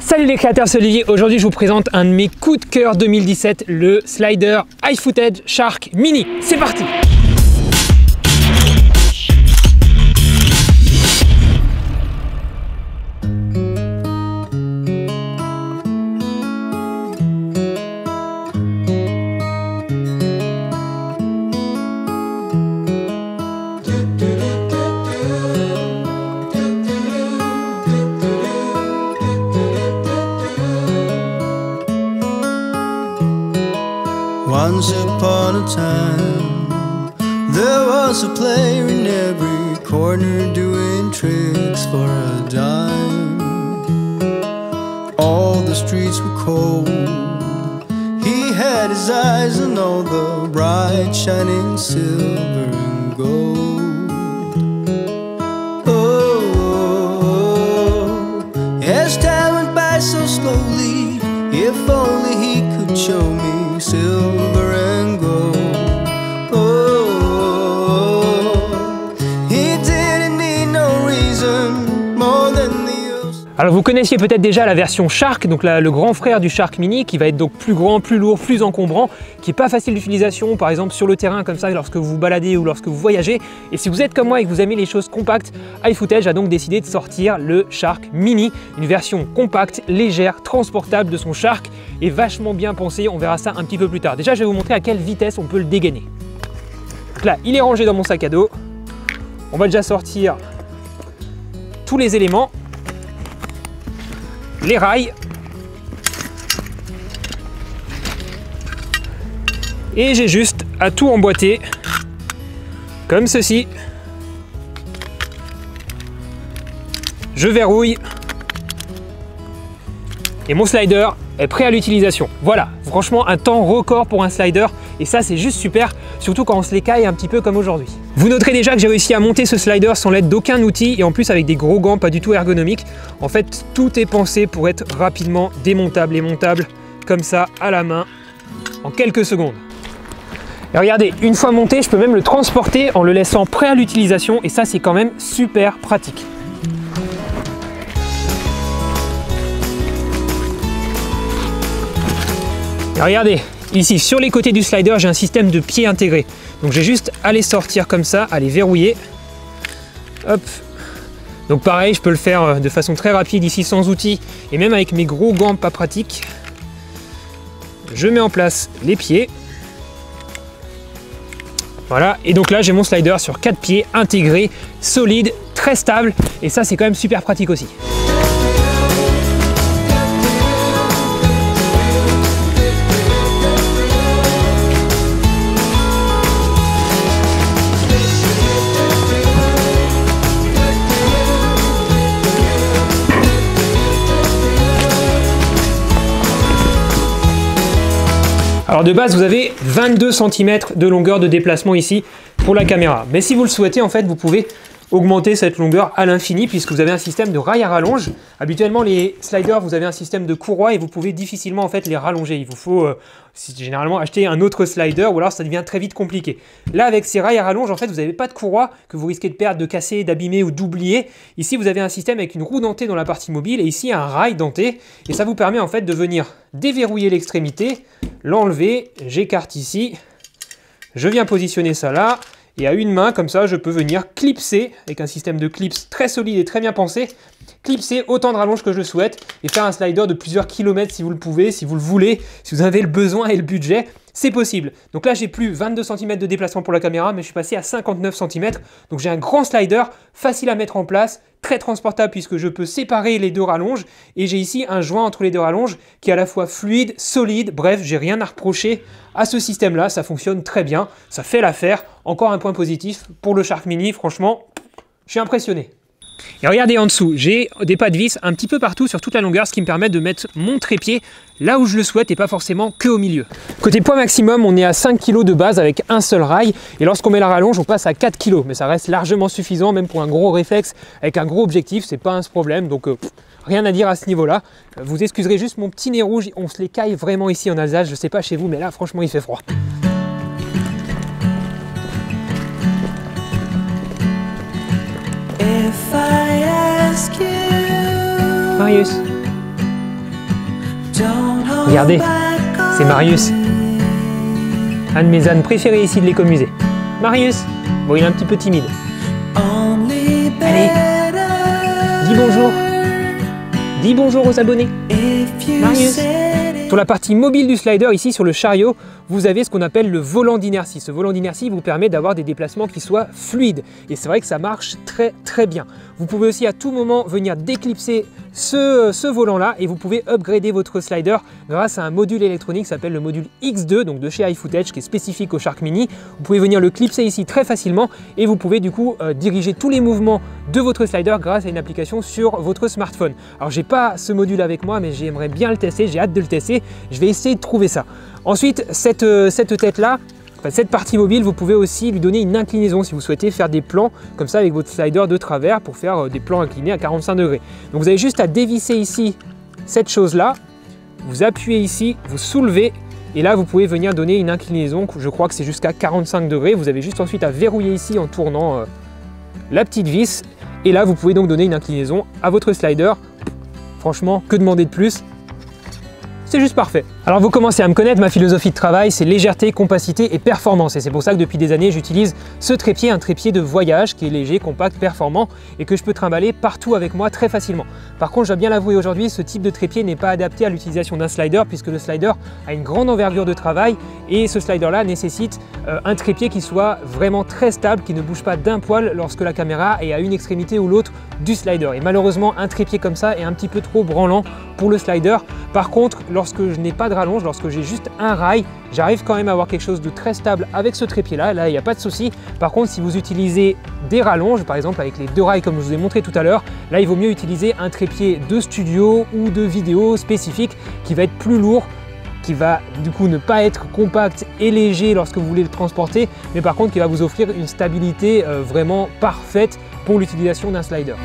Salut les créateurs, Olivier. Aujourd'hui, je vous présente un de mes coups de cœur 2017, le slider High Footage Shark Mini. C'est parti Once upon a time, there was a player in every corner doing tricks for a dime. All the streets were cold. He had his eyes on all the bright, shining silver and gold. Alors vous connaissiez peut-être déjà la version Shark, donc le grand frère du Shark Mini, qui va être donc plus grand, plus lourd, plus encombrant, qui est pas facile d'utilisation, par exemple sur le terrain comme ça, lorsque vous baladez ou lorsque vous voyagez. Et si vous êtes comme moi et que vous aimez les choses compactes, iFootage a donc décidé de sortir le Shark Mini, une version compacte, légère, transportable de son Shark, et vachement bien pensé. On verra ça un petit peu plus tard. Déjà, je vais vous montrer à quelle vitesse on peut le dégainer. Donc là, il est rangé dans mon sac à dos. On va déjà sortir tous les éléments les rails. Et j'ai juste à tout emboîter comme ceci. Je verrouille et mon slider est prêt à l'utilisation. Voilà, franchement un temps record pour un slider et ça c'est juste super, surtout quand on se les caille un petit peu comme aujourd'hui. Vous noterez déjà que j'ai réussi à monter ce slider sans l'aide d'aucun outil et en plus avec des gros gants pas du tout ergonomiques. En fait tout est pensé pour être rapidement démontable et montable comme ça à la main en quelques secondes. Et regardez, une fois monté, je peux même le transporter en le laissant prêt à l'utilisation et ça c'est quand même super pratique. Et regardez, ici sur les côtés du slider, j'ai un système de pieds intégré. Donc j'ai juste à les sortir comme ça, à les verrouiller. Hop. Donc pareil, je peux le faire euh, de façon très rapide ici sans outils et même avec mes gros gants pas pratiques. Je mets en place les pieds. Voilà, et donc là j'ai mon slider sur quatre pieds intégré, solide, très stable, et ça c'est quand même super pratique aussi. Alors de base, vous avez 22 cm de longueur de déplacement ici pour la caméra. Mais si vous le souhaitez, en fait, vous pouvez augmenter cette longueur à l'infini puisque vous avez un système de rail à rallonge. Habituellement, les sliders, vous avez un système de courroie et vous pouvez difficilement en fait les rallonger. Il vous faut euh, généralement acheter un autre slider ou alors ça devient très vite compliqué. Là, avec ces rails à rallonge, en fait, vous n'avez pas de courroie que vous risquez de perdre, de casser, d'abîmer ou d'oublier. Ici, vous avez un système avec une roue dentée dans la partie mobile et ici un rail denté et ça vous permet en fait de venir déverrouiller l'extrémité, l'enlever, j'écarte ici, je viens positionner ça là, et à une main, comme ça, je peux venir clipser, avec un système de clips très solide et très bien pensé, clipser autant de rallonge que je souhaite, et faire un slider de plusieurs kilomètres si vous le pouvez, si vous le voulez, si vous avez le besoin et le budget, c'est possible. Donc là, j'ai plus 22 cm de déplacement pour la caméra, mais je suis passé à 59 cm, donc j'ai un grand slider, facile à mettre en place, très transportable puisque je peux séparer les deux rallonges, et j'ai ici un joint entre les deux rallonges qui est à la fois fluide, solide, bref, j'ai rien à reprocher à ce système-là, ça fonctionne très bien, ça fait l'affaire. Encore un point positif pour le Shark Mini, franchement, je suis impressionné. Et regardez en dessous, j'ai des pas de vis un petit peu partout sur toute la longueur, ce qui me permet de mettre mon trépied là où je le souhaite et pas forcément que au milieu. Côté poids maximum, on est à 5 kg de base avec un seul rail et lorsqu'on met la rallonge, on passe à 4 kg, mais ça reste largement suffisant même pour un gros réflexe avec un gros objectif, c'est pas un problème donc euh, rien à dire à ce niveau-là. Euh, Vous excuserez juste mon petit nez rouge, on se les caille vraiment ici en Alsace, je sais pas chez vous, mais là franchement il fait froid. If I ask you, Marius, Regardez, c'est Marius. Un de mes ânes préférés ici de l'écomusée. Marius Bon, il est un petit peu timide. Allez, dis bonjour. Dis bonjour aux abonnés. Marius. Sur la partie mobile du slider, ici sur le chariot, vous avez ce qu'on appelle le volant d'inertie. Ce volant d'inertie vous permet d'avoir des déplacements qui soient fluides. Et c'est vrai que ça marche très très bien. Vous pouvez aussi à tout moment venir déclipser ce, volant-là et vous pouvez upgrader votre slider grâce à un module électronique qui s'appelle le module X2, donc de chez iFootage, qui est spécifique au Shark Mini. Vous pouvez venir le clipser ici très facilement et vous pouvez du coup euh, diriger tous les mouvements de votre slider grâce à une application sur votre smartphone. Alors j'ai pas ce module avec moi, mais j'aimerais bien le tester, j'ai hâte de le tester. Je vais essayer de trouver ça. Ensuite, cette, euh, cette tête-là, cette partie mobile, vous pouvez aussi lui donner une inclinaison si vous souhaitez faire des plans comme ça avec votre slider de travers pour faire euh, des plans inclinés à 45 degrés. Donc vous avez juste à dévisser ici cette chose-là, vous appuyez ici, vous soulevez et là vous pouvez venir donner une inclinaison, je crois que c'est jusqu'à 45 degrés. Vous avez juste ensuite à verrouiller ici en tournant euh, la petite vis et là vous pouvez donc donner une inclinaison à votre slider. Franchement, que demander de plus? C'est juste parfait. Alors vous commencez à me connaître, ma philosophie de travail, c'est légèreté, compacité et performance. Et c'est pour ça que depuis des années, j'utilise ce trépied, un trépied de voyage qui est léger, compact, performant et que je peux trimballer partout avec moi très facilement. Par contre, je dois bien l'avouer aujourd'hui, ce type de trépied n'est pas adapté à l'utilisation d'un slider puisque le slider a une grande envergure de travail et ce slider-là nécessite euh, un trépied qui soit vraiment très stable, qui ne bouge pas d'un poil lorsque la caméra est à une extrémité ou l'autre du slider. Et malheureusement, un trépied comme ça est un petit peu trop branlant pour le slider. Par contre, lorsque je n'ai pas de rallonge, lorsque j'ai juste un rail, j'arrive quand même à avoir quelque chose de très stable avec ce trépied là, là il n'y a pas de souci. Par contre si vous utilisez des rallonges, par exemple avec les deux rails comme je vous ai montré tout à l'heure, là il vaut mieux utiliser un trépied de studio ou de vidéo spécifique qui va être plus lourd qui va du coup ne pas être compact et léger lorsque vous voulez le transporter, mais par contre qui va vous offrir une stabilité euh, vraiment parfaite pour l'utilisation d'un slider.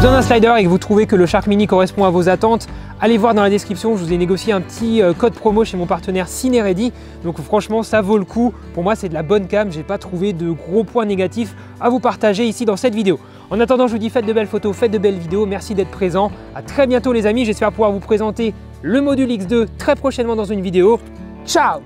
Besoin d'un slider et que vous trouvez que le Shark Mini correspond à vos attentes, allez voir dans la description, je vous ai négocié un petit euh, code promo chez mon partenaire Cineready. Donc franchement, ça vaut le coup. Pour moi, c'est de la bonne cam. J'ai pas trouvé de gros points négatifs à vous partager ici dans cette vidéo. En attendant, je vous dis faites de belles photos, faites de belles vidéos. Merci d'être présent. À très bientôt les amis. J'espère pouvoir vous présenter le module X2 très prochainement dans une vidéo. Ciao